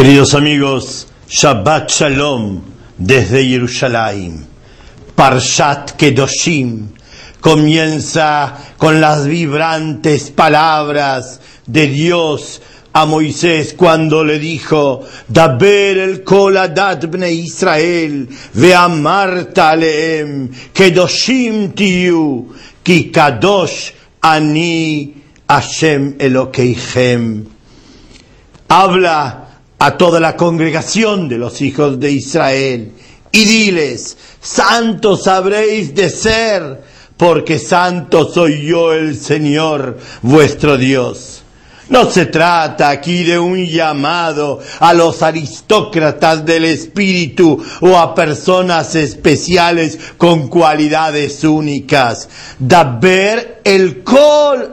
Queridos amigos, Shabbat Shalom desde Jerusalén. Parshat Kedoshim comienza con las vibrantes palabras de Dios a Moisés cuando le dijo, Daber el kol adat bne Israel, veamarta aleem, kedoshim tiyu, ki kadosh ani Hashem Elokeichem. Habla a toda la congregación de los hijos de Israel y diles, santos habréis de ser, porque santo soy yo el Señor vuestro Dios. No se trata aquí de un llamado a los aristócratas del espíritu o a personas especiales con cualidades únicas. Daber el kol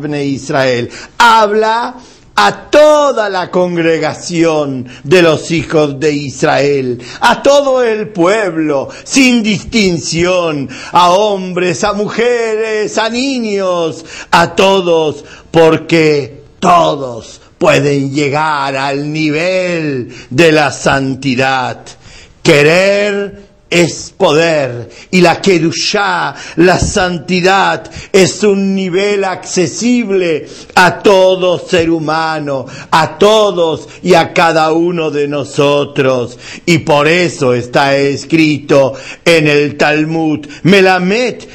bne Israel. Habla a toda la congregación de los hijos de Israel, a todo el pueblo, sin distinción, a hombres, a mujeres, a niños, a todos, porque todos pueden llegar al nivel de la santidad. Querer es poder y la Kedushá, la santidad, es un nivel accesible a todo ser humano, a todos y a cada uno de nosotros. Y por eso está escrito en el Talmud, Melamet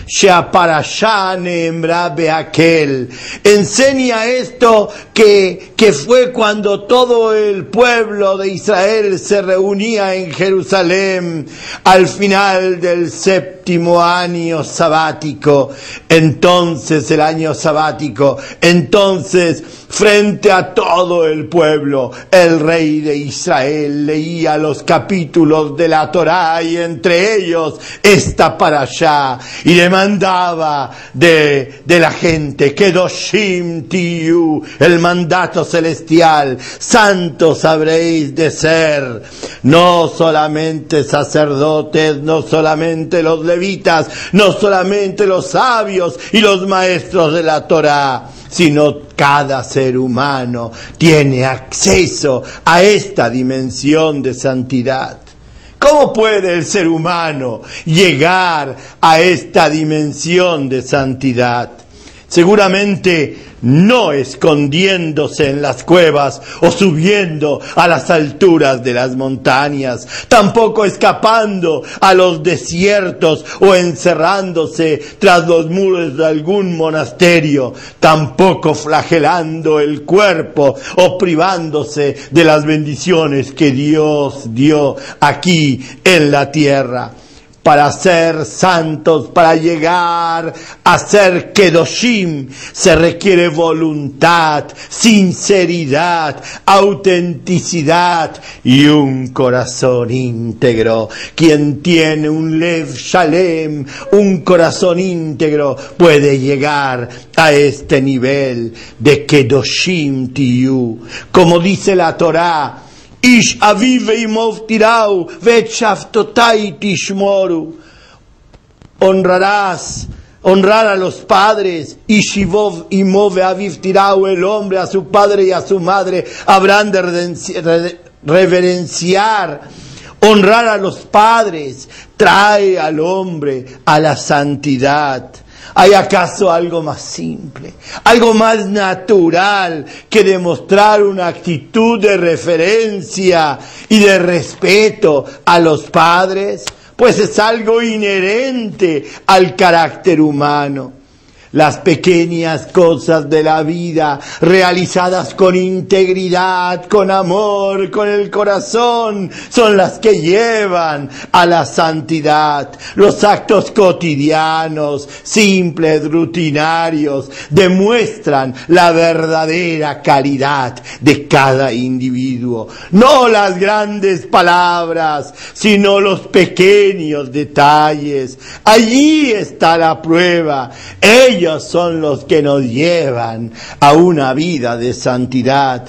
aquel. Enseña esto que, que fue cuando todo el pueblo de Israel se reunía en Jerusalén al final del séptimo año sabático, entonces el año sabático, entonces frente a todo el pueblo, el rey de Israel leía los capítulos de la Torá y entre ellos esta para allá y le mandaba de, de la gente, Kedoshim Tiyu, el mandato celestial, santos habréis de ser, no solamente sacerdotes, no solamente los no solamente los sabios y los maestros de la Torá, sino cada ser humano tiene acceso a esta dimensión de santidad. ¿Cómo puede el ser humano llegar a esta dimensión de santidad? Seguramente no escondiéndose en las cuevas o subiendo a las alturas de las montañas, tampoco escapando a los desiertos o encerrándose tras los muros de algún monasterio, tampoco flagelando el cuerpo o privándose de las bendiciones que Dios dio aquí en la tierra para ser santos, para llegar a ser Kedoshim, se requiere voluntad, sinceridad, autenticidad y un corazón íntegro. Quien tiene un Lev Shalem, un corazón íntegro, puede llegar a este nivel de Kedoshim Tiyu. Como dice la Torah, Honrarás, honrar a los padres. Ishivov imove aviv tirau, el hombre a su padre y a su madre habrán de reverenciar. Honrar a los padres trae al hombre a la santidad. ¿Hay acaso algo más simple, algo más natural que demostrar una actitud de referencia y de respeto a los padres? Pues es algo inherente al carácter humano las pequeñas cosas de la vida realizadas con integridad, con amor, con el corazón, son las que llevan a la santidad. Los actos cotidianos, simples, rutinarios, demuestran la verdadera calidad de cada individuo. No las grandes palabras, sino los pequeños detalles. Allí está la prueba. Ellos son los que nos llevan a una vida de santidad.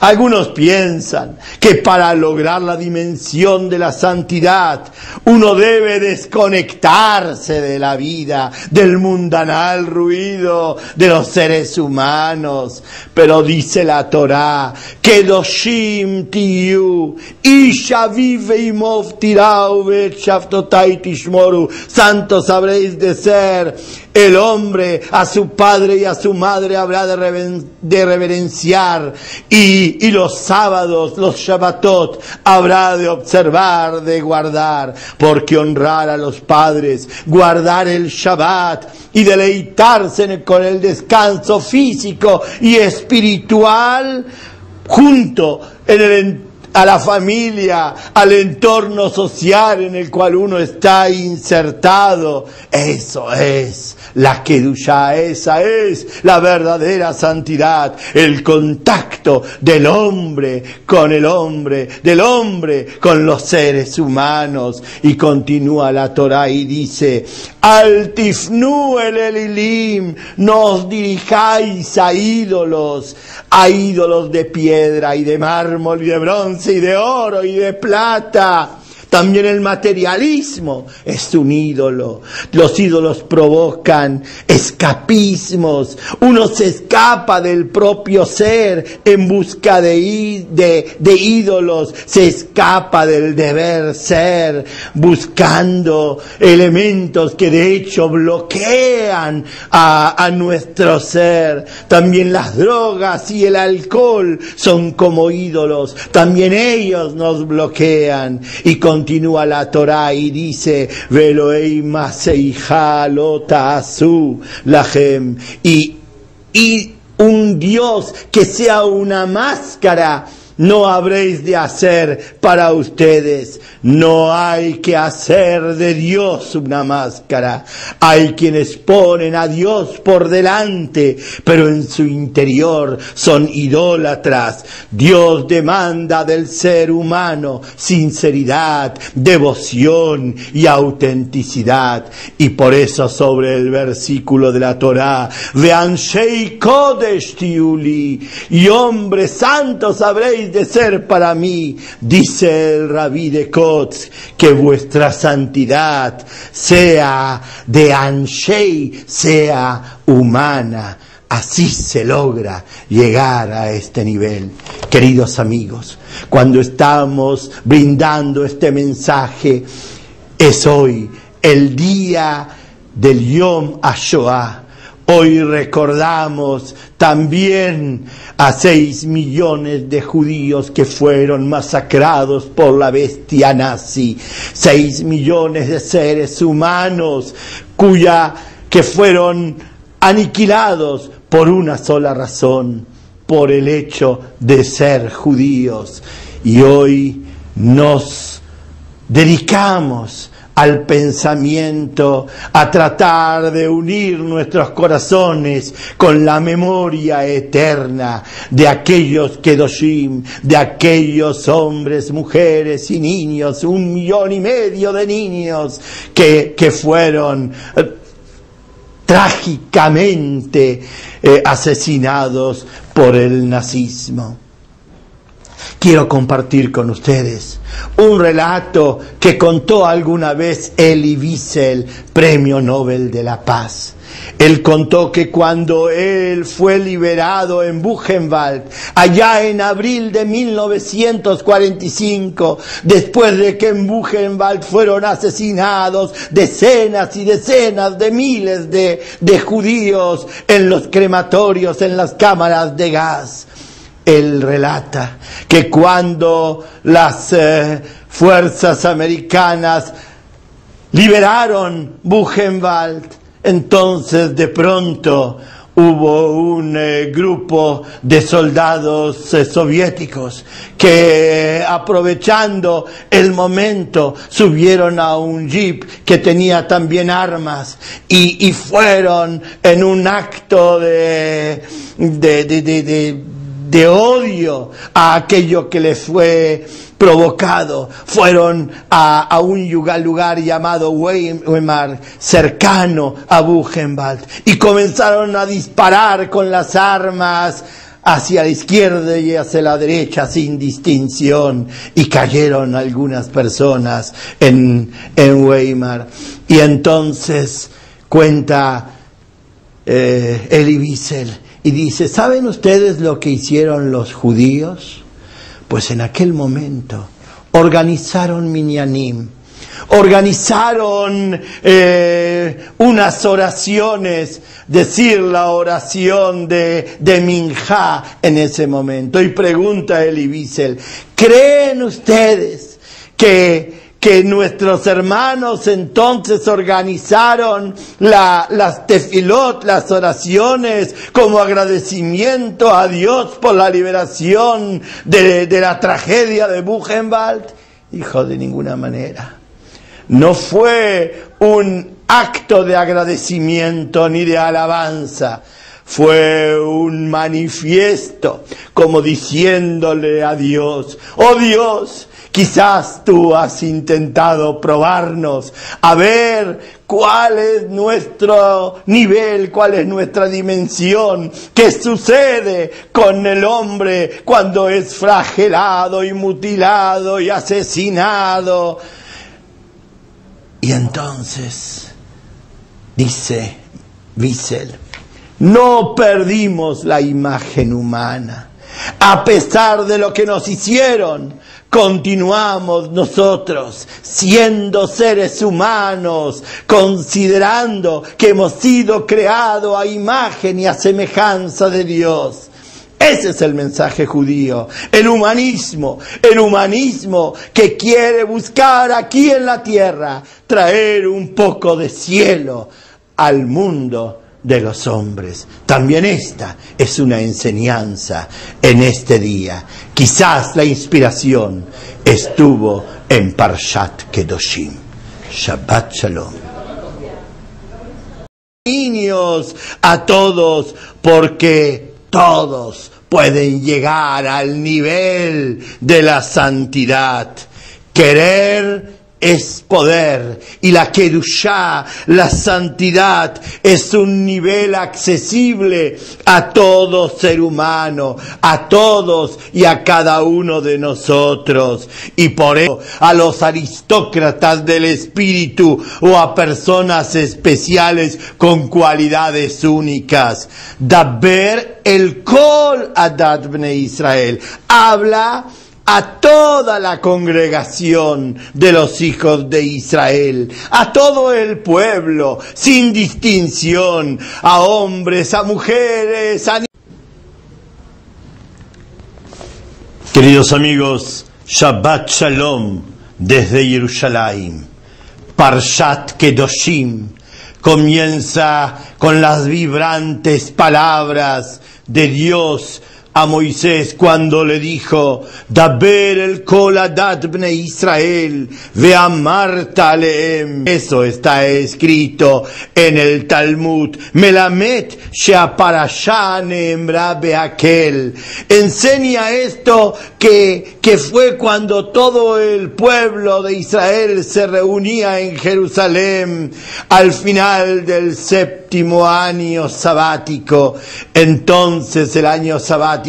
Algunos piensan que para lograr la dimensión de la santidad uno debe desconectarse de la vida, del mundanal ruido de los seres humanos. Pero dice la Torá que doshim tiu, isha vive tirau tishmoru, santos habréis de ser el hombre a su padre y a su madre habrá de, reverenciar. Y, y, los sábados, los Shabbatot, habrá de observar, de guardar, porque honrar a los padres, guardar el Shabbat y deleitarse con el descanso físico y espiritual junto en el a la familia, al entorno social en el cual uno está insertado. Eso es la Kedusha, esa es la verdadera santidad, el contacto del hombre con el hombre, del hombre con los seres humanos. Y continúa la Torah y dice, Altifnu el Elilim, nos dirijáis a ídolos, a ídolos de piedra y de mármol y de bronce y de oro y de plata también el materialismo es un ídolo. Los ídolos provocan escapismos. Uno se escapa del propio ser en busca de, de, ídolos. Se escapa del deber ser buscando elementos que de hecho bloquean a, a nuestro ser. También las drogas y el alcohol son como ídolos. También ellos nos bloquean. Y con continúa la Torah y dice, Veloei Asu Lahem, y, y un Dios que sea una máscara no habréis de hacer para ustedes. No hay que hacer de Dios una máscara. Hay quienes ponen a Dios por delante, pero en su interior son idólatras. Dios demanda del ser humano sinceridad, devoción y autenticidad. Y por eso sobre el versículo de la Torá, vean Shei Kodesh Tiuli, y hombres santos habréis de ser para mí, dice el rabí de Kotz, que vuestra santidad sea de Anshei, sea humana. Así se logra llegar a este nivel. Queridos amigos, cuando estamos brindando este mensaje, es hoy el día del Yom HaShoah Hoy recordamos también a seis millones de judíos que fueron masacrados por la bestia nazi, seis millones de seres humanos cuya que fueron aniquilados por una sola razón, por el hecho de ser judíos. Y hoy nos dedicamos al pensamiento, a tratar de unir nuestros corazones con la memoria eterna de aquellos Kedoshim, de aquellos hombres, mujeres y niños, un millón y medio de niños que, que fueron eh, trágicamente eh, asesinados por el nazismo quiero compartir con ustedes un relato que contó alguna vez Elie Wiesel, Premio Nobel de la Paz. Él contó que cuando él fue liberado en Buchenwald, allá en abril de 1945, después de que en Buchenwald fueron asesinados decenas y decenas de miles de, de judíos en los crematorios, en las cámaras de gas, él relata que cuando las eh, fuerzas americanas liberaron Buchenwald, entonces de pronto hubo un eh, grupo de soldados eh, soviéticos que aprovechando el momento subieron a un jeep que tenía también armas y, fueron en un acto de, odio a aquello que les fue provocado. Fueron a, un lugar, llamado Weimar, cercano a Buchenwald, y comenzaron a disparar con las armas hacia la izquierda y hacia la derecha sin distinción y cayeron algunas personas en, en Weimar. Y entonces cuenta eh, Elie Wiesel y dice, ¿saben ustedes lo que hicieron los judíos? Pues en aquel momento organizaron Minyanim, organizaron eh, unas oraciones, decir la oración de, de Minja en ese momento. Y pregunta Elie Wiesel, ¿creen ustedes que que nuestros hermanos entonces organizaron las tefilot, las oraciones, como agradecimiento a Dios por la liberación de, la tragedia de Buchenwald. Hijo, de ninguna manera. No fue un acto de agradecimiento ni de alabanza, fue un manifiesto como diciéndole a Dios, oh Dios, Quizás tú has intentado probarnos a ver cuál es nuestro nivel, cuál es nuestra dimensión, qué sucede con el hombre cuando es fragelado y mutilado y asesinado. Y entonces, dice Wiesel, no perdimos la imagen humana. A pesar de lo que nos hicieron, continuamos nosotros siendo seres humanos, considerando que hemos sido creados a imagen y a semejanza de Dios. Ese es el mensaje judío, el humanismo, el humanismo que quiere buscar aquí en la tierra, traer un poco de cielo al mundo de los hombres. También esta es una enseñanza en este día. Quizás la inspiración estuvo en Parshat Kedoshim. Shabbat Shalom. Niños a todos, porque todos pueden llegar al nivel de la santidad. Querer es poder y la Kedushá, la santidad, es un nivel accesible a todo ser humano, a todos y a cada uno de nosotros. Y por eso a los aristócratas del espíritu o a personas especiales con cualidades únicas. Daber el Kol Adat Bne Israel. Habla a toda la congregación de los hijos de Israel, a todo el pueblo, sin distinción, a hombres, a mujeres, a Queridos amigos, Shabbat Shalom desde Jerusalén. Parshat Kedoshim comienza con las vibrantes palabras de Dios a Moisés cuando le dijo, Daber el koladat Israel, ve a Marta. Eso está escrito en el Talmud. Melamet embrabe aquel. Enseña esto que, que fue cuando todo el pueblo de Israel se reunía en Jerusalén al final del séptimo año sabático. Entonces el año sabático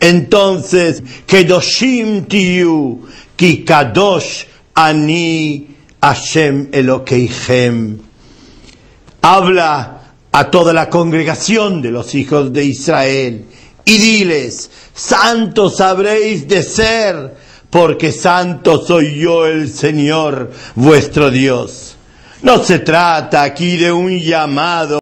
entonces, Kedoshim tiyu, ki kadosh ani Hashem Elokeichem. Habla a toda la congregación de los hijos de Israel y diles, santos habréis de ser, porque santo soy yo el Señor vuestro Dios. No se trata aquí de un llamado